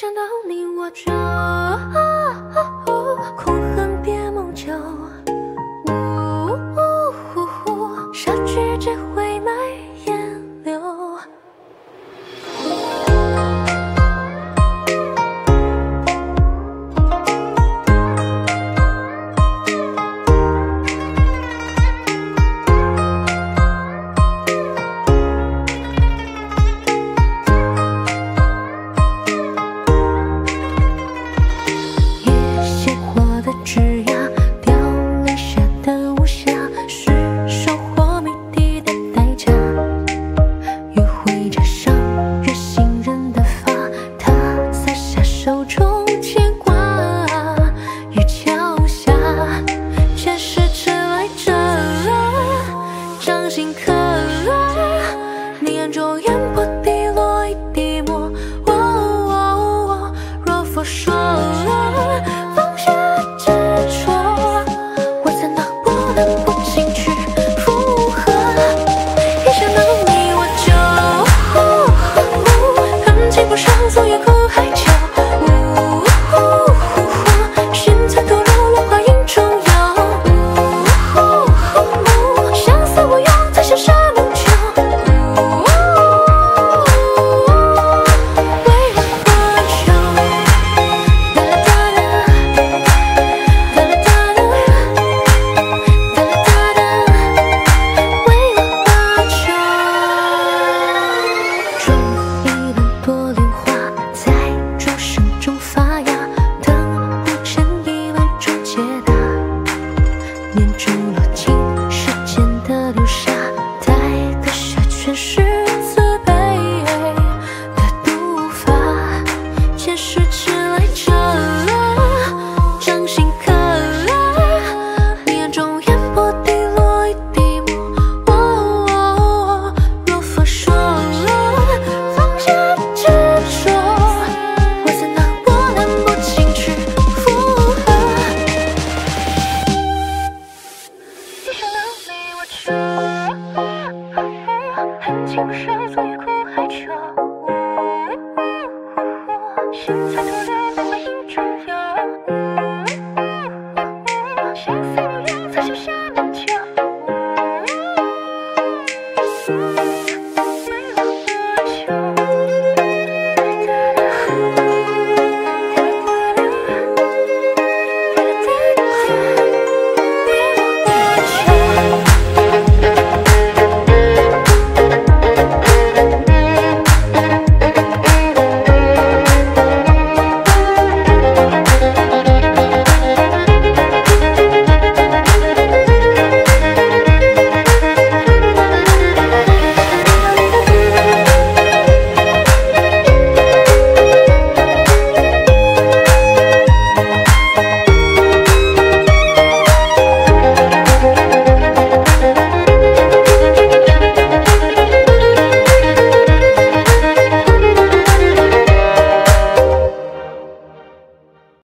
想到你，我就。心刻前世迟来者掌心刻了你眼中烟波滴落一滴墨若佛说放下执着我怎能波澜不惊去附和我情于苦海囚心翠徒留落花影中游 wu 相思无用才笑山盟旧 wu